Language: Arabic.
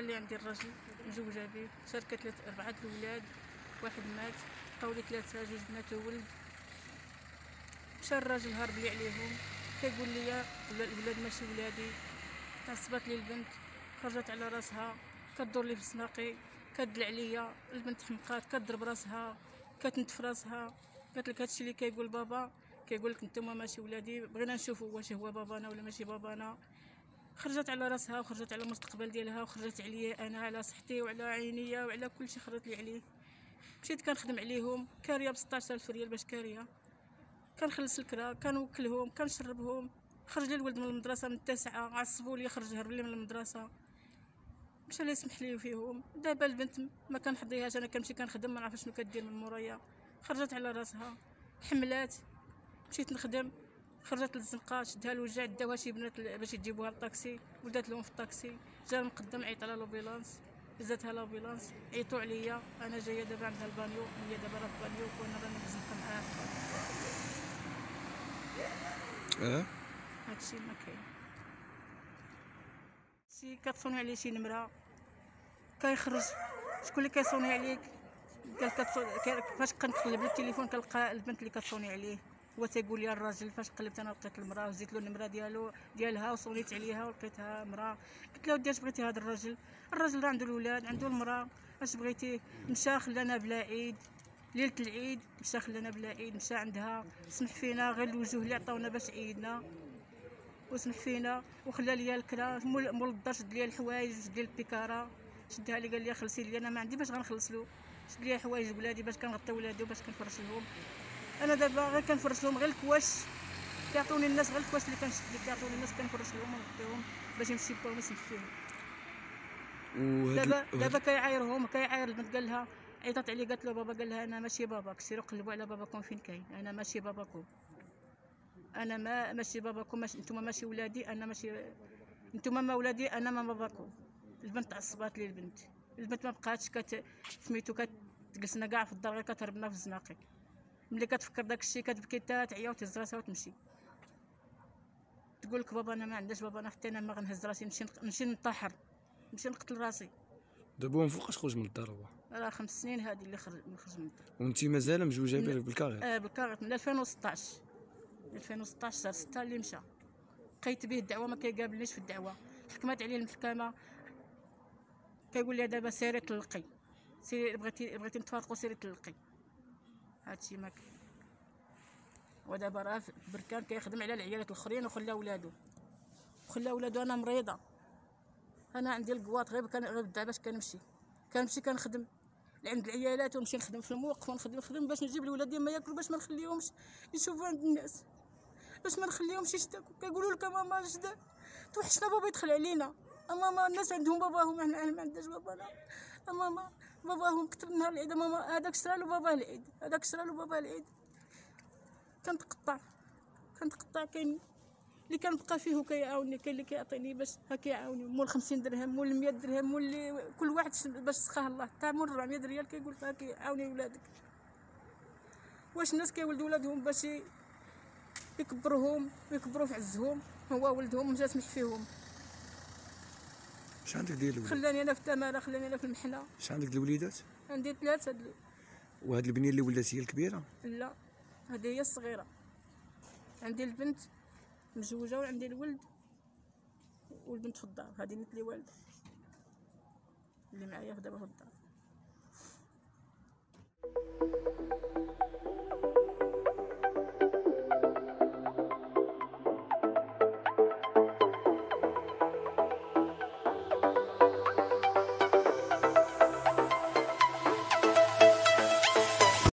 اللي عندي الراجل مزوجة به شاركة ثلاث أربعة الاولاد واحد مات بقاولي ثلاثة جوج بنات وولد مشى الراجل هرب لي عليهم. كيقول لي الولاد ماشي ولادي. تعصبات لي البنت خرجت على راسها كدور لي في سناقي كدل عليا البنت حمقات كضرب راسها كتنتف راسها. قالت لك هادشي اللي كيقول بابا كيقول لك نتوما ماشي ولادي بغينا نشوفوا واش هو بابانا ولا ماشي بابانا. خرجت على راسها وخرجت على المستقبل ديالها وخرجت عليا أنا على صحتي وعلى عينيا وعلى كل شيء خرجت لي عليه. مشيت كنخدم عليهم كاريه ب 16000 ريال باش كاريه كنخلص الكرا كنوكلهم كنشربهم. خرج لي الولد من المدرسة من التاسعة عصبوا لي خرج هرب لي من المدرسة. مشى لي يسمح لي فيهم. دابا البنت ما كنحضيهاش أنا كنمشي كنخدم ما نعرف شنو كدير من مورايا خرجت على راسها. حملات. مشيت نخدم. خرجت للزنقه شدها الوجع داوها شي بنات باش يجيبوها للطاكسي ولدات لهم في الطاكسي. جا المقدم عيط على l'ambulance هزتها l'ambulance عيطوا عليا أنا جاية دابا عندها البانيو هي دابا راه في البانيو وأنا راني في الزنقه معاها أه؟ هادشي ما كاين. شي كتصوني عليه شي نمرة. كيخرج شكون اللي كيصوني عليك؟ قال كتصوني فاش كنقلب التليفون كنلقى البنت اللي كتصوني عليه. هو تيقول لي الراجل فاش قلبت أنا لقيت المرأة وزيت له النمرة ديالو ديالها وصونيت عليها ولقيتها مرأة. قلت له ودي اش بغيتي هذا الراجل؟ الراجل راه عنده الاولاد عنده المرأة. اش بغيتي؟ مشى خلانا بلا عيد. ليلة العيد مشى خلانا بلا عيد مشى عندها. سمح فينا غير الوجوه اللي عطاونا باش عيدنا. وسمح فينا وخلى ليا الكرا. مول الدار شد ليا الحوايج شد ليا البيكارة. شدها لي قال لي خلصي لي أنا ما عندي باش غنخلص له شد ليا حوايج ولادي باش كنغطي ولادي وباش كنفرش لهم أنا دابا غير كنفرش لهم غير الكواش. كيعطوني الناس غير الكواش اللي كنشد اللي كيعطوني الناس كنفرش لهم ونغطيهم باش يمشي باهم يسمح فيهم دابا دابا كيعايرهم كيعاير البنت قال لها عيطت عليه قالت له بابا قال لها أنا ماشي باباك سيروا قلبوا على باباكم فين كاين؟ أنا ماشي باباكم. أنا ما ماشي باباكم ماشي نتوما ماشي ولادي أنا ماشي نتوما ما ولادي أنا ما باباكم. البنت عصبات لي البنت. البنت ما بقاتش كت سميتو كتجلسنا كاع في الدار غير كتهربنا في الزناقي ملي كتفكر داك الشيء كتبكي حتى تعيا وتهز راسها وتمشي تقول لك بابا أنا ما عنديش بابا أنا حتى أنا ما غنهز راسي نمشي نمشي ننتحر نمشي نقتل راسي. دابا هو مفوقاش خرج من الدار هو؟ راه خمس سنين هذه اللي خرج اللي خرج من الدار. وانت مازال مزوجة به بالكاغي آه بالكارت من 2016 2016 شهر 6 اللي مشى. بقيت به الدعوة ما كيقابلنيش في الدعوة. حكمت عليه المحكمة. كيقول لي دابا سيري تلقي سيري بغيتي بغيتي نتفارقوا سيري تلقي هادشي ما ودابا راه بركان كيخدم على العيالات الآخرين وخلى ولادو. وخلى ولادو أنا مريضة. أنا عندي القواط غير كان غير بالدعوه باش كنمشي؟ كنمشي كنخدم. عند العيالات ونمشي نخدم في الموقف ونخدم نخدم باش نجيب لولادي ما ياكلوا باش ما نخليهمش يشوفوا عند الناس. باش ما نخليهمش يشتاكوا كيقولوا لك ماما جدا توحشنا بابا يدخل علينا. ماما الناس عندهم باباهم إحنا ما عندناش بابانا. ماما باباهم كتب نهار العيد ماما هذاك شرا له باباه العيد هذاك شرا له باباه العيد. كنتقطع كنتقطع كاين اللي كنبقى فيه وكيعاوني كاين اللي كيعطيني باش ها كيعاوني مول 50 درهم مول 100 درهم مول كل واحد باش سخاه الله. حتى مول 400 ريال كيقول لك ها كيعاوني ولادك. واش الناس كيولدوا ولادهم باش يكبروهم ويكبروا في عزهم هو ولدهم مشى فيهم. اش عندك ديال الولاد خلاني أنا في التمارة خلاني أنا في المحنة. اش عندك الوليدات؟ عندي ثلاثة دل... وهاد البنية اللي ولات هي الكبيرة؟ لا هذه هي الصغيرة. عندي البنت مزوجة وعندي الولد والبنت في الدار. هذه نت لي والده اللي معايا دابا في الدار.